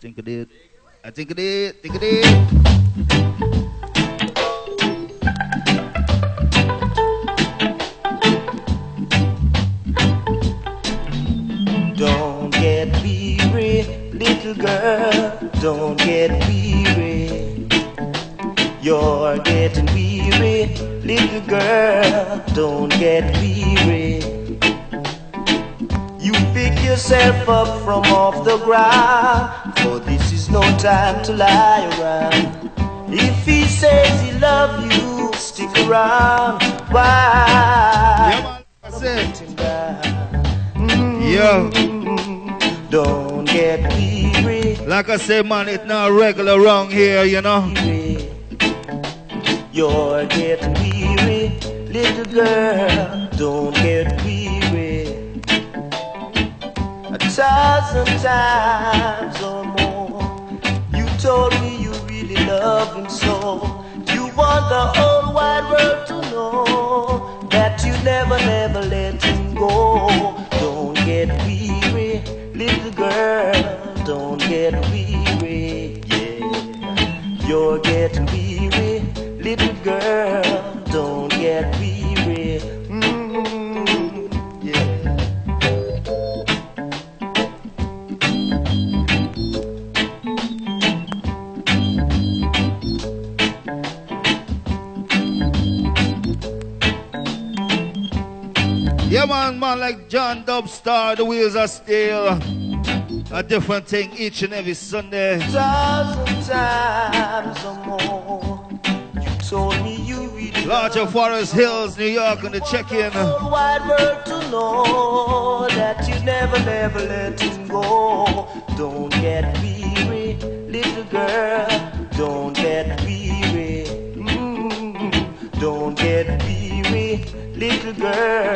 think I did. I think I did. Think I did. Don't get weary, little girl. Don't get weary. You're getting weary, little girl. Don't get weary. Yourself up from off the ground, for this is no time to lie around. If he says he loves you, stick around. Why? Yeah, man. That's it. Him down. Yo, mm-hmm. Don't get weary, like I say, man, it's not regular wrong here, you know. You're getting weary, little girl. Don't get weary. Thousand times or more, you told me you really love him so. You want the whole wide world to know that you never, never let him go. Don't get weary, little girl. Don't get weary, yeah. You're getting weary, little girl. Don't get weary. Man, like John Dubstar, the wheels are still a different thing each and every Sunday. thousand times or more. You told me you really Larger Forest Hills, New York, on the check-in. wide world to know that you never, never let him go. Don't get weary, little girl. Don't get weary. Mm, don't get weary, little girl.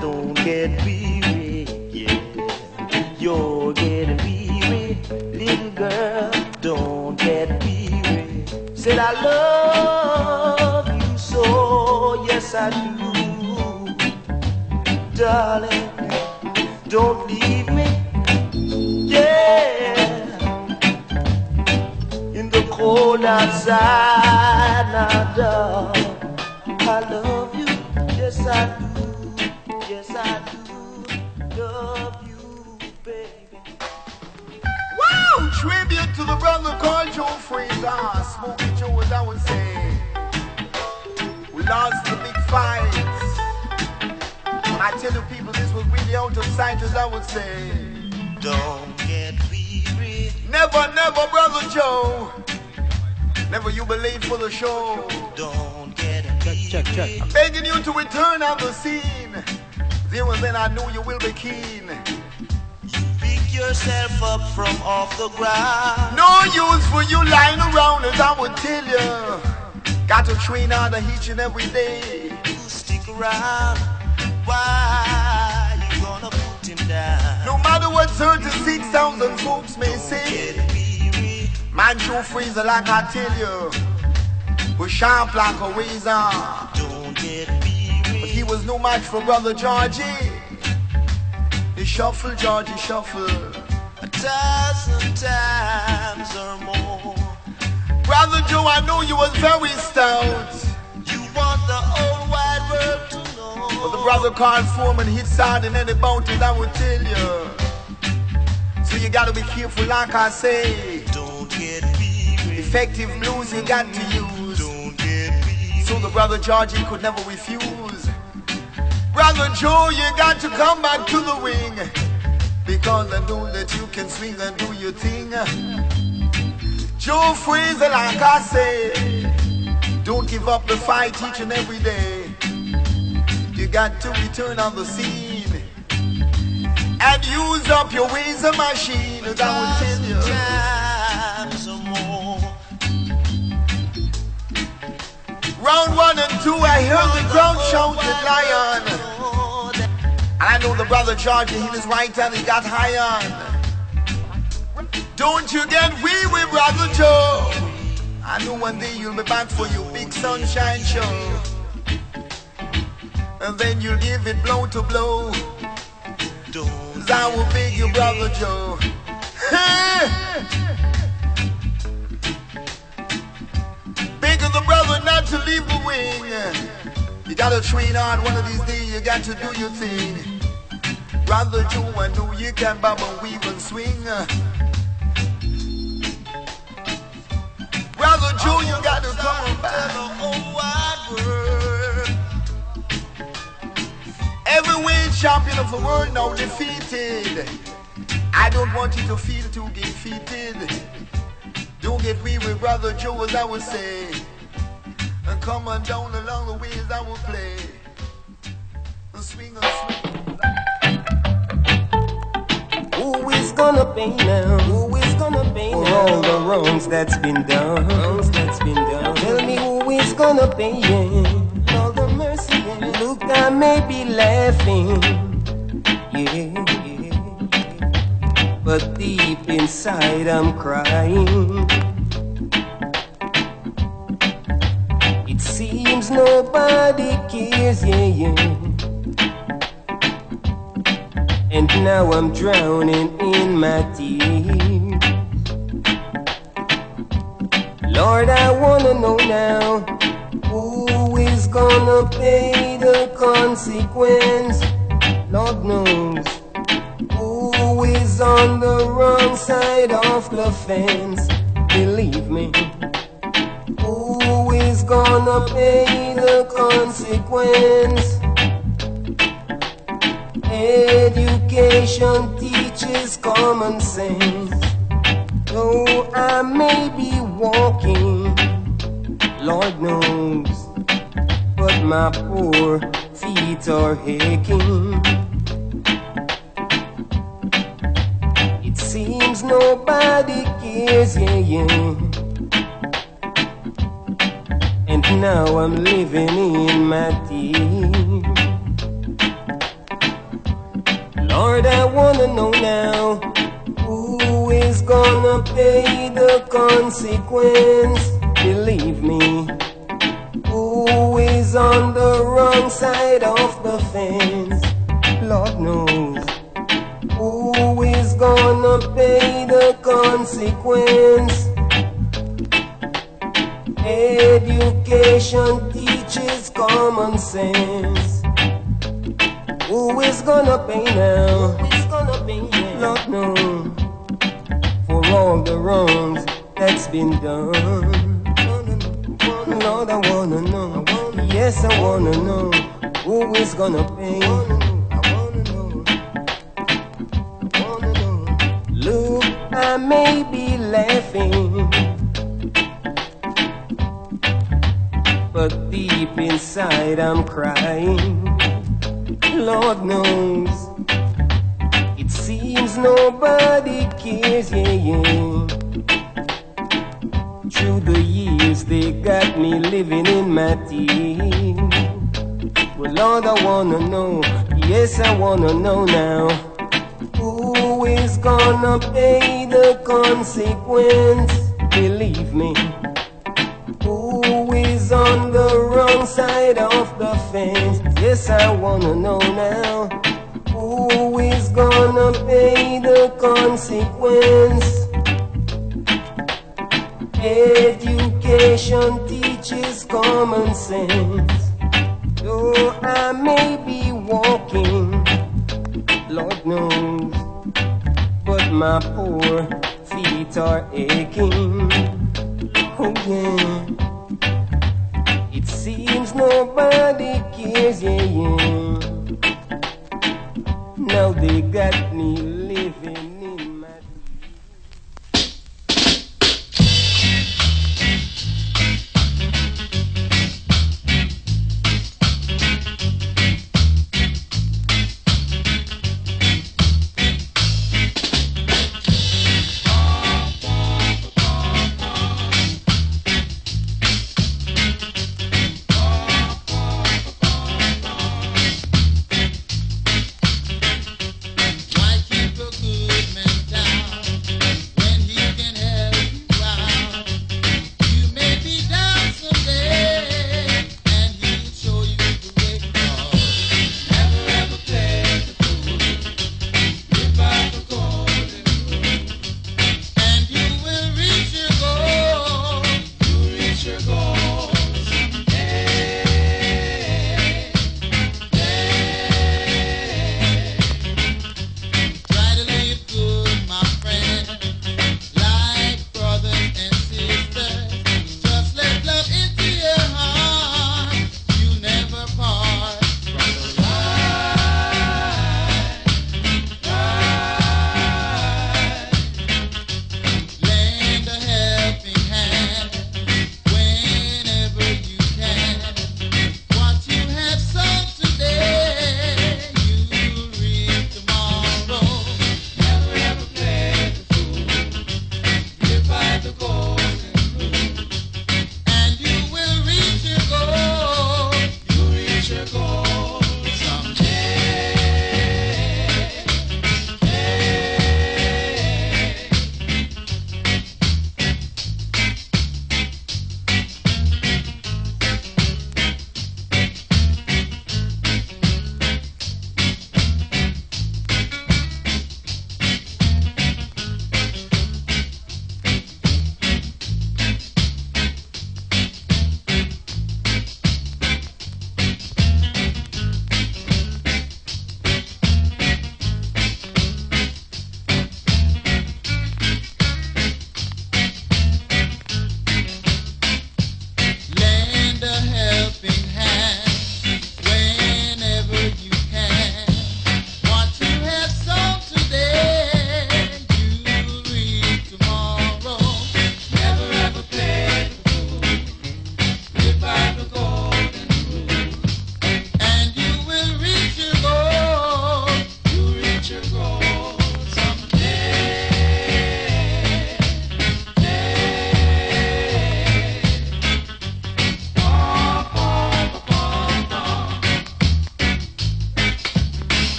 Don't get weary. Yeah, you're getting weary, little girl. Don't get weary. Said I love you so, yes I do darling, don't leave me. Yeah, in the cold outside, now, darling, brother called Joe Frazier. Smokey Joe, as I would say. We lost the big fight. When I tell you people this was really out of sight, as I would say. Don't get weary. Never, never, brother Joe. Never you believe for the show. Don't get Check, check, check. I'm begging you to return on the scene. There and then I know you will be keen. Yourself up from off the ground. No use for you lying around as I would tell you. Got to train harder each and every day. You stick around. Why you gonna put him down? No matter what 36,000 folks may say. Get weary. Man, Joe Frazier, like I tell you, was sharp like a razor. Don't get But weary. he was no match for brother Georgie. He shuffle, Georgie, shuffle. A thousand times or more. Brother Joe, I know you was very stout. You want the whole wide world to know. But the brother called Foreman hits hard in any bounties, I will tell you. So you gotta be careful, like I say. Don't get weary. Effective blues you got to use. Don't get weary. So the brother Georgie could never refuse. Brother Joe, you got to come back to the wing. Because I know that you can swing and do your thing. Joe Frazier, like I say, don't give up the fight each and every day. You got to return on the scene and use up your and machine, as I will tell you. Times or more. Round one and two, I heard the crowd shouted lion. I know the brother George, he was right and he got high on. Don't you get wee wee, brother Joe. I know one day you'll be back for your big sunshine show. And then you'll give it blow to blow. Cause I will be your brother Joe. Bigger the brother not to leave the wing. You gotta train hard one of these days, you got to do your thing. Brother Joe, I know you can bob and weave and swing. Brother Joe, you got to come back. the whole oh, wide world. Heavyweight champion of the world now defeated. I don't want you to feel too defeated. Don't get weary Brother Joe, as I would say. And come on down along the ways I will play. And swing and swing. Who is gonna pay now? Who is gonna pay for now? all the wrongs that's been done? Wrongs that's been done. Tell me who is gonna pay? Yeah. All the mercy. Yeah. Look, I may be laughing. Yeah, yeah. But deep inside I'm crying. Nobody cares. Yeah, yeah. And now I'm drowning in my tears. Lord, I wanna know now who is gonna pay the consequence. Lord knows who is on the wrong side of the fence. Believe me, gonna pay the consequence? Education teaches common sense. Though I may be walking, Lord knows, but my poor feet are aching. It seems nobody cares, yeah, yeah. Now I'm living in my tears. Lord, I wanna know now who is gonna pay the consequence. Believe me, who is on the wrong side of the fence? Lord knows who is gonna pay the consequence. Education teaches common sense. Who is gonna pay now? Who is gonna pay now? Lord knows for all the wrongs that's been done. Lord, I wanna know. Yes, I wanna know who is gonna pay. Look, I may be laughing, but deep inside I'm crying. Lord knows. It seems nobody cares, yeah, yeah. Through the years, they got me living in my tears. Well, Lord, I wanna know, yes, I wanna know now. Who is gonna pay the consequence? Believe me. Who the wrong side of the fence? Yes, I wanna know now. Who is gonna pay the consequence? Education teaches common sense. Though I may be walking, Lord knows, but my poor feet are aching. Oh yeah. Nobody cares, yeah, yeah. Now they got me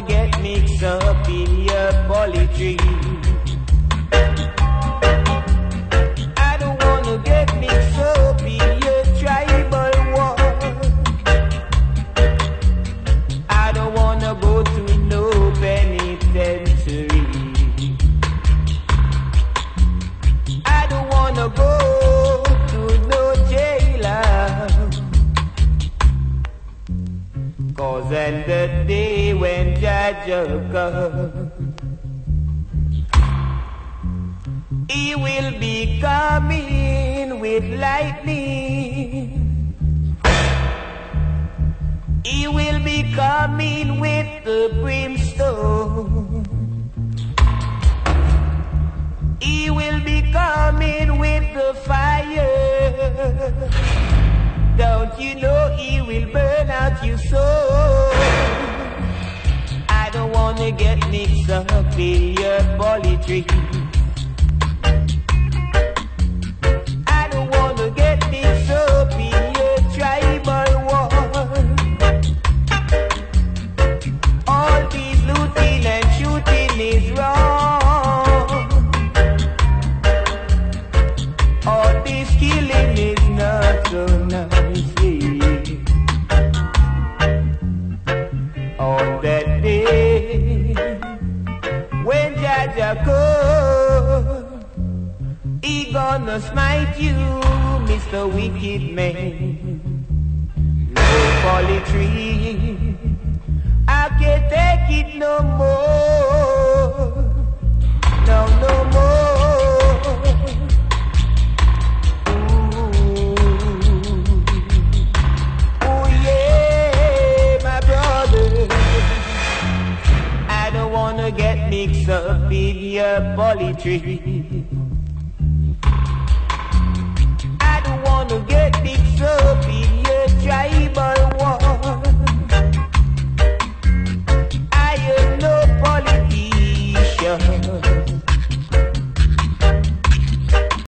get mixed up in your poetry. I On the day when Judge comes, he will be coming with lightning. He will be coming with the brimstone. He will be coming with the fire. Don't you know he will burn out your soul? Get mixed up in your poetry. Gonna smite you, Mr. Wicked Man. No poetry, I can't take it no more. No, no more. Oh yeah, my brother. I don't wanna get mixed up in your poetry. I